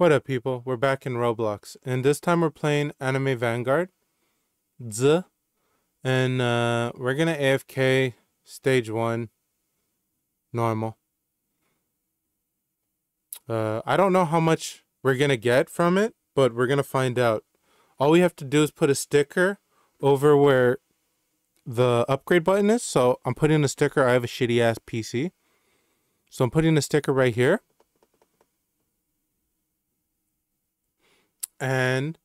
What up, people? We're back in Roblox, and this time we're playing Anime Vanguard. Z. And uh, we're gonna AFK stage one, normal. Uh, I don't know how much we're gonna get from it, but we're gonna find out. All we have to do is put a sticker over where the upgrade button is. So I'm putting a sticker. I have a shitty ass PC. So I'm putting a sticker right here. And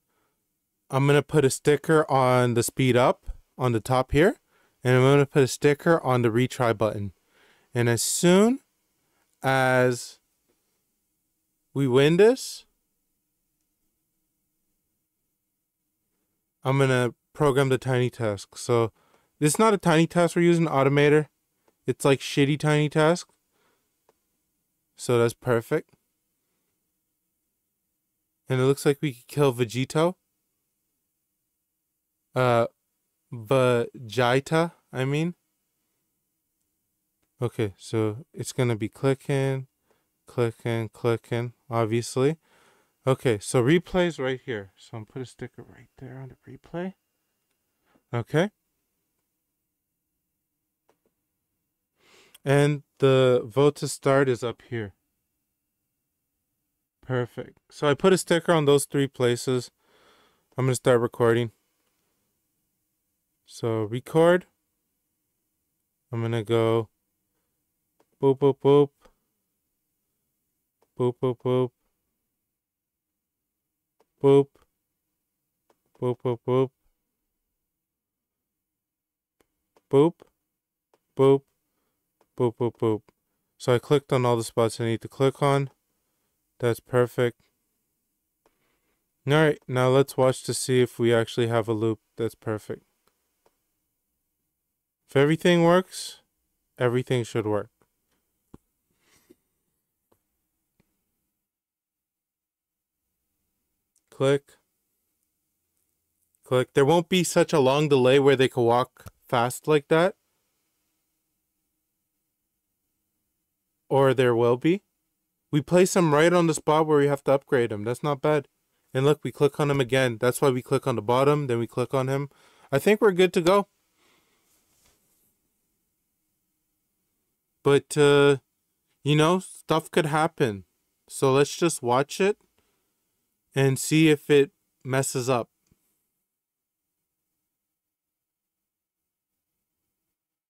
I'm going to put a sticker on the speed up on the top here. And I'm going to put a sticker on the retry button. And as soon as we win this, I'm going to program the tiny task. So this is not a tiny task we're using, automator. It's like shitty tiny task. So that's perfect. And it looks like we could kill Vegito. Uh, Vegeta, I mean. Okay, so it's going to be clicking, clicking, clicking, obviously. Okay, so replays right here. So I'm put a sticker right there on the replay. Okay. And the vote to start is up here. Perfect. So I put a sticker on those three places. I'm going to start recording. So record. I'm going to go boop, boop, boop. Boop, boop, boop. Boop. Boop, boop, boop. Boop. Boop. Boop, boop, boop. So I clicked on all the spots I need to click on. That's perfect. Alright, now let's watch to see if we actually have a loop that's perfect. If everything works, everything should work. Click. Click. There won't be such a long delay where they can walk fast like that. Or there will be. We place him right on the spot where we have to upgrade him. That's not bad. And look, we click on him again. That's why we click on the bottom, then we click on him. I think we're good to go. But, uh, you know, stuff could happen. So let's just watch it and see if it messes up.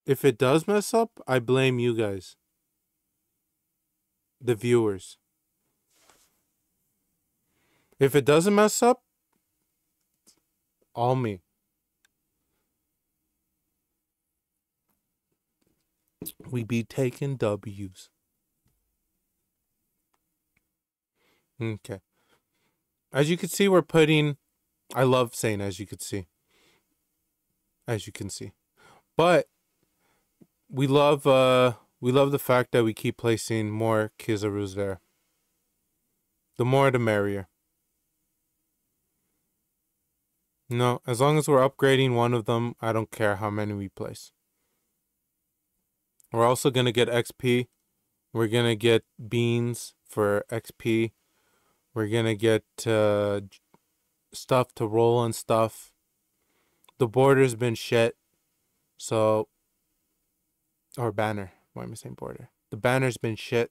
If it does mess up, I blame you guys the viewers. If it doesn't mess up, all me. We be taking W's. Okay. As you can see, we're putting, I love saying as you can see. As you can see. But we love, uh, we love the fact that we keep placing more Kizarus there. The more the merrier. No, as long as we're upgrading one of them, I don't care how many we place. We're also going to get XP. We're going to get beans for XP. We're going to get uh, stuff to roll and stuff. The border's been shit. So, our banner. Why am I saying border? The banner's been shit.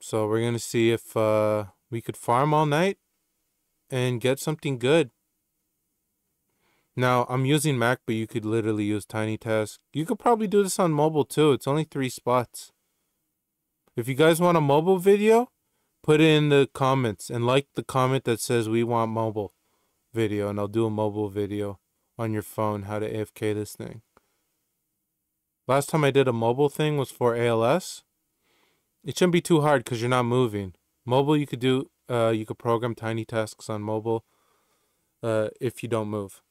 So we're going to see if uh, we could farm all night and get something good. Now, I'm using Mac, but you could literally use Tiny Task. You could probably do this on mobile too. It's only three spots. If you guys want a mobile video, put it in the comments and like the comment that says we want mobile video and I'll do a mobile video on your phone how to AFK this thing. Last time I did a mobile thing was for ALS. It shouldn't be too hard because you're not moving. Mobile, you could do, uh, you could program tiny tasks on mobile uh, if you don't move.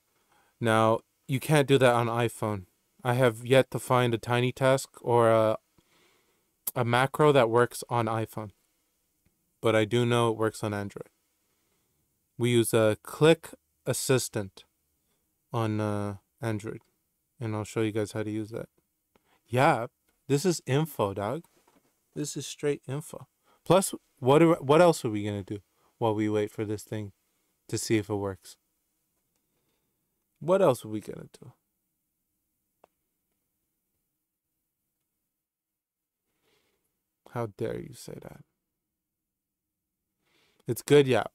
Now, you can't do that on iPhone. I have yet to find a tiny task or a, a macro that works on iPhone. But I do know it works on Android. We use a Click Assistant on uh, Android. And I'll show you guys how to use that. Yeah, this is info, dog. This is straight info. Plus, What are, what else are we gonna do while we wait for this thing to see if it works? What else are we gonna do? How dare you say that? It's good, yeah.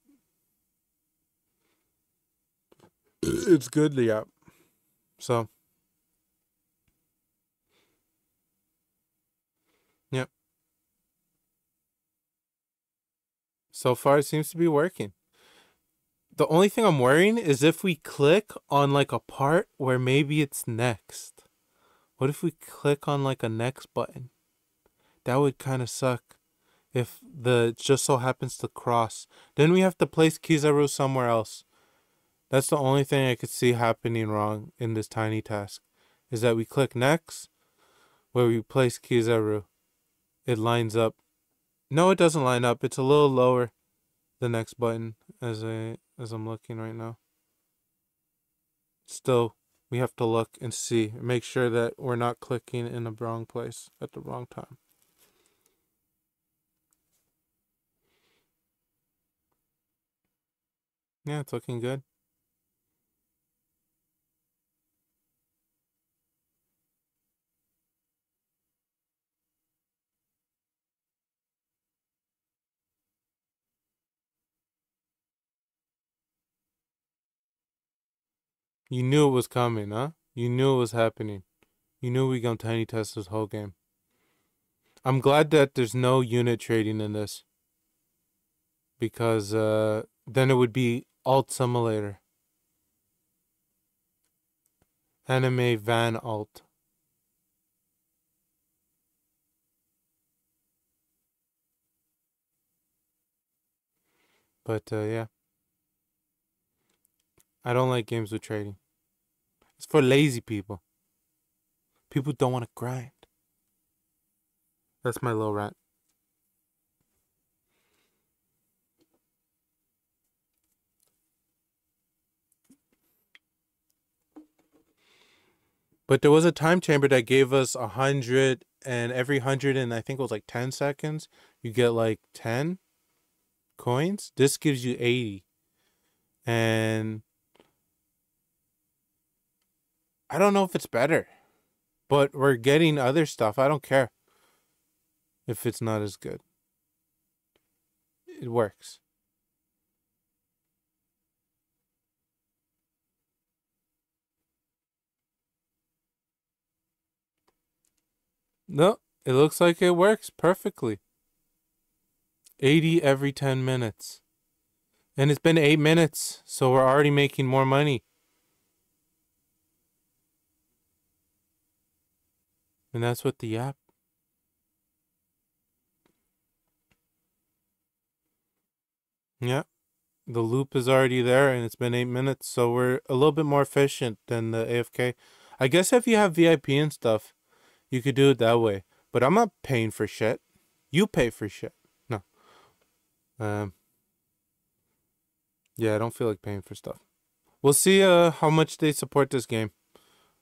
It's good, yeah. So, So far, it seems to be working. The only thing I'm worrying is if we click on like a part where maybe it's next. What if we click on like a next button? That would kind of suck if the just so happens to cross. Then we have to place Kizaru somewhere else. That's the only thing I could see happening wrong in this tiny task. Is that we click next, where we place Kizaru. It lines up. No, it doesn't line up. It's a little lower, the next button, as I as I'm looking right now. Still, we have to look and see, make sure that we're not clicking in the wrong place at the wrong time. Yeah, it's looking good. You knew it was coming, huh? You knew it was happening. You knew we gonna tiny task this whole game. I'm glad that there's no unit trading in this. Because uh, then it would be alt simulator. Anime van alt. But uh, yeah. I don't like games with trading. It's for lazy people. People don't want to grind. That's my little rant. But there was a time chamber that gave us a hundred, and every hundred and I think it was like ten seconds, you get like ten coins. This gives you eighty, and I don't know if it's better, but we're getting other stuff. I don't care if it's not as good. It works. No, it looks like it works perfectly. 80 every 10 minutes. And it's been 8 minutes, so we're already making more money. And that's what the app. Yeah. The loop is already there and it's been eight minutes, so we're a little bit more efficient than the AFK. I guess if you have VIP and stuff, you could do it that way. But I'm not paying for shit. You pay for shit. No. Um Yeah, I don't feel like paying for stuff. We'll see uh how much they support this game.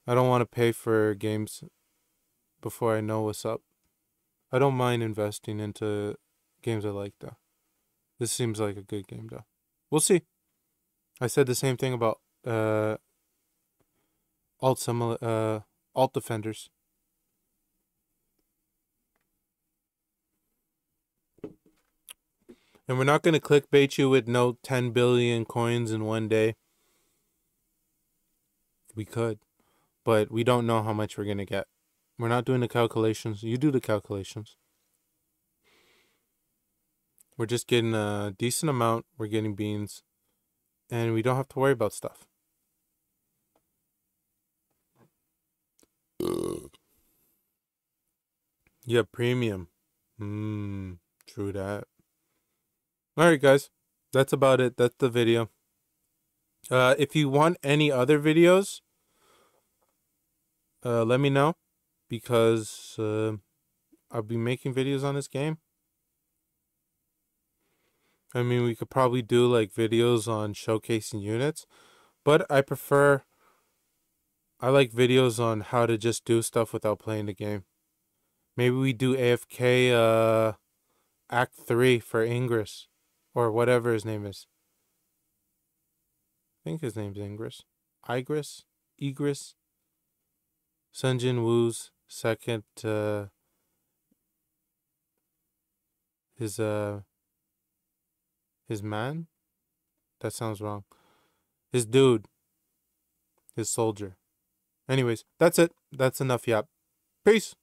I don't want to pay for games before I know what's up. I don't mind investing into games I like though. This seems like a good game though. We'll see. I said the same thing about uh alt similar uh alt defenders. And we're not going to clickbait you with no 10 billion coins in one day. We could, but we don't know how much we're going to get. We're not doing the calculations. You do the calculations. We're just getting a decent amount. We're getting beans. And we don't have to worry about stuff. yeah, premium. Mmm, true that. Alright, guys. That's about it. That's the video. Uh, if you want any other videos, uh, let me know because uh, I'll be making videos on this game. I mean, we could probably do like videos on showcasing units, but I prefer, I like videos on how to just do stuff without playing the game. Maybe we do AFK uh, Act 3 for Ingress. Or whatever his name is. I think his name's Ingress. Igris? Egris? Sung Jin Woo's second uh his uh his man? That sounds wrong. His dude. His soldier. Anyways, that's it. That's enough yap. Peace.